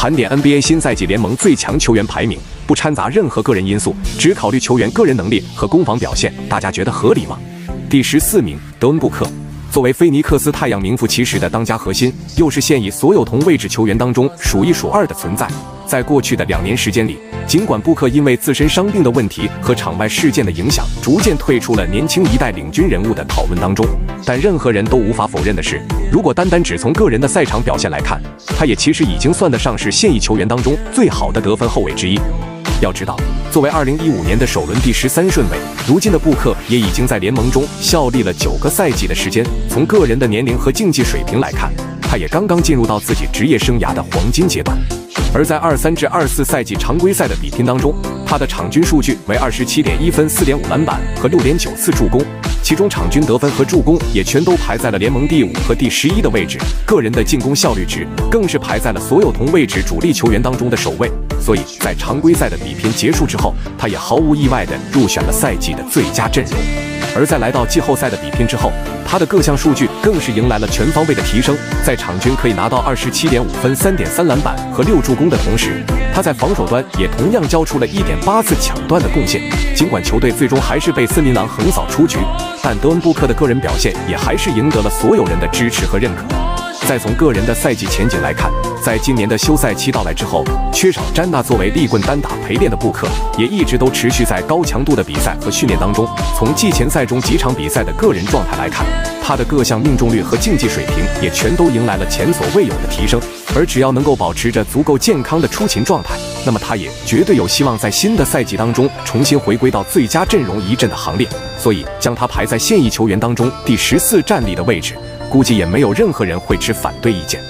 盘点 NBA 新赛季联盟最强球员排名，不掺杂任何个人因素，只考虑球员个人能力和攻防表现，大家觉得合理吗？第十四名，德恩布克。作为菲尼克斯太阳名副其实的当家核心，又是现役所有同位置球员当中数一数二的存在。在过去的两年时间里，尽管布克因为自身伤病的问题和场外事件的影响，逐渐退出了年轻一代领军人物的讨论当中，但任何人都无法否认的是，如果单单只从个人的赛场表现来看，他也其实已经算得上是现役球员当中最好的得分后卫之一。要知道，作为2015年的首轮第十三顺位，如今的布克也已经在联盟中效力了九个赛季的时间。从个人的年龄和竞技水平来看，他也刚刚进入到自己职业生涯的黄金阶段。而在二三至二四赛季常规赛的比拼当中，他的场均数据为二十七点一分、四点五篮板和六点九次助攻，其中场均得分和助攻也全都排在了联盟第五和第十一的位置。个人的进攻效率值更是排在了所有同位置主力球员当中的首位。所以在常规赛的比拼结束之后，他也毫无意外地入选了赛季的最佳阵容。而在来到季后赛的比拼之后，他的各项数据更是迎来了全方位的提升。在场均可以拿到二十七点五分、三点三篮板和六助攻的同时，他在防守端也同样交出了一点八次抢断的贡献。尽管球队最终还是被森林狼横扫出局，但德恩布克的个人表现也还是赢得了所有人的支持和认可。再从个人的赛季前景来看，在今年的休赛期到来之后，缺少詹娜作为立棍单打陪练的布克，也一直都持续在高强度的比赛和训练当中。从季前赛中几场比赛的个人状态来看，他的各项命中率和竞技水平也全都迎来了前所未有的提升。而只要能够保持着足够健康的出勤状态，那么他也绝对有希望在新的赛季当中重新回归到最佳阵容一阵的行列。所以，将他排在现役球员当中第十四战力的位置。估计也没有任何人会持反对意见。